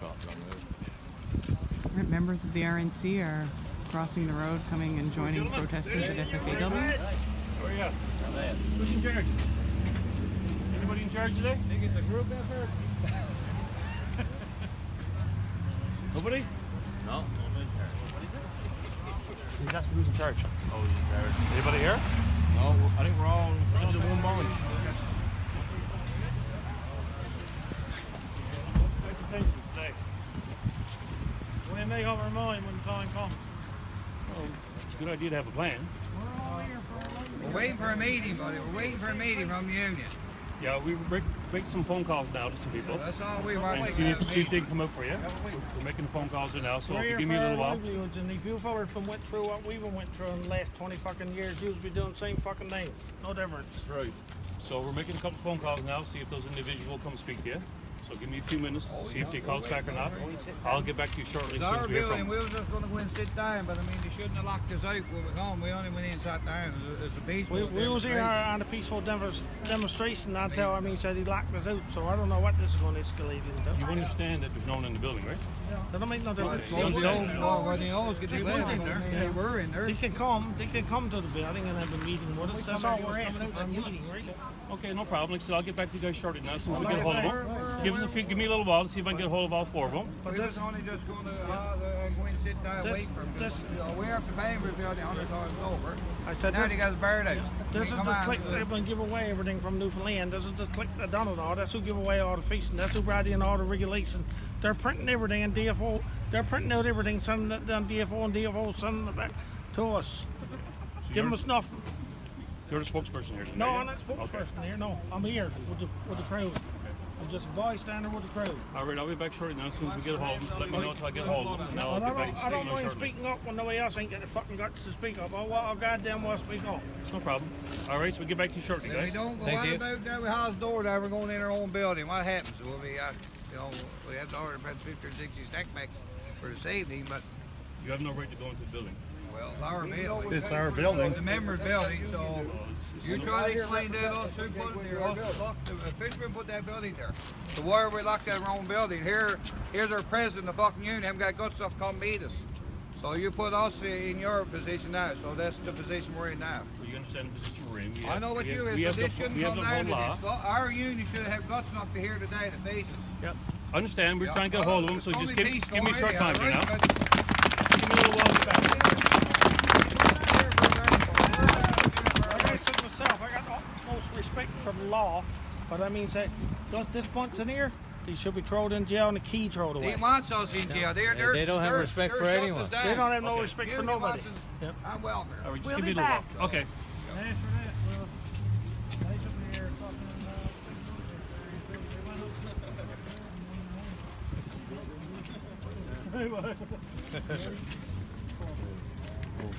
cops on the. Right, members of the RNC are crossing the road, coming and joining protesters at FFAW. Where you at? Who's in charge? Anybody in charge today? They get the group effort. Nobody? No, I'm in charge. He's asking who's in charge. Oh, he's in charge. Anybody here? No, I think we're all into one moment. Stay. We make up our mind when the time comes. Well, it's a good idea to have a plan. We're waiting for a meeting, buddy. We're waiting for a meeting from the union. Yeah, we make, make some phone calls now to some people. That's all we want. And to see if, a see if they can come up for you. We're making phone calls there now, so if We're you give me a little while. and if you fellas been went through what we've been went through in the last 20 fucking years, you'll be doing the same fucking thing. No difference. Right. So we're making a couple phone calls now, see if those individuals will come speak to you. So give me a few minutes to see if they call us back or not. I'll get back to you shortly It's our we hear building. We them. was just going to go and sit down, but I mean, they shouldn't have locked us out when we come. We only went in and sat down. It was, it was a peaceful We, we was here on a peaceful demonst- demonstration until I mean said he locked us out, so I don't know what this is going to escalate into. You understand that there's no one in the building, right? Yeah. That don't make no difference. You Well, we understand? don't know what the others could do Just one but I thing, They were in there. They can come, they can come to the building and have a meeting with us. That's all we're asking for a meeting, right? Okay, no problem. Like I said, I'll get back to you guys shortly now as soon we Well, get hold of like them. Said, Give us a few, give me a little while to see if I can get a hold of all four of them. But We this, was only just going to uh, uh, go and sit down and This- wait for them. this- You know, we have to pay for the hundred times over. I said Now this, they got us buried out. this is the on, clique uh, that been give away everything from Newfoundland. This is the clique that done it all. That's who give away all the fees and that's who brought in all the regulation. They're printing everything in DFO. They're printing out everything, sending it down DFO and DFO sending it back to us. So Give you're, us nothing. you're the spokesperson here today. No. I'm not spokesperson here. No, I'm here with the with the crowd. I'm just a bystander with the crowd. All right, I'll be back shortly now as soon as we get a hold of them. Let me know until I get home. hold of them. and I'll And I get back don't, to I don't mind shortly. speaking up when nobody else ain't got the fucking guts to speak up. I'll, I goddamn well speak up. It's no problem. All right, so we'll get back to you shortly, If we don't, go Thank what you. about now we house door now we're going in our own building? What happens? Will we, uh, you know, we have to order about 50 or 60 stack packs for the safety, but, You have no right to go into the building. Well, it's our building. It's our building. The members' building, so Well, it's- it's you try to explain that us who put it there, us, lock the official put that building there. So why are we locked our own building? Here, here's our president of the fucking union, haven't got guts enough to come meet us. So you put us in your position now, so that's the position we're in now. You understand the position we're in. We I know what you have- is, we but have the- this shouldn't come down whole to law. this. Our union should have guts enough to hear today to face us. Yep. Understand. We're Yeah, trying to get a hold of them, so just give, peaceful give me a short time here right? now. Give me a little while to back. Like I said myself, I got the utmost respect for the law, but that means that those, this bunch in here, they should be thrown in jail and the key thrown away. They want us in jail. They're, they're, they don't have they're- respect they're for shutting anyone. down. They don't have no Okay. respect for nobody. Yep. I'm welcome. All right, just We'll give be a little back. while. Okay. Thanks for that. Well, they should here fucking, uh,